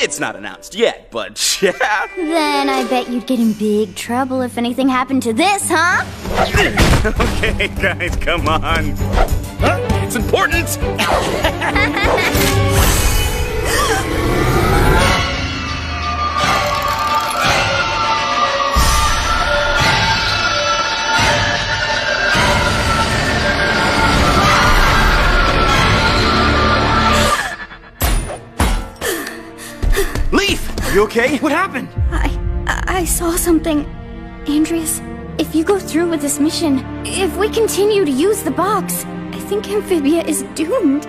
It's not announced yet, but yeah. Then I bet you'd get in big trouble if anything happened to this, huh? okay, guys, come on. Huh? It's important. Leif, Are you okay? What happened? I, I saw something. Andrias, if you go through with this mission, if we continue to use the box, I think Amphibia is doomed.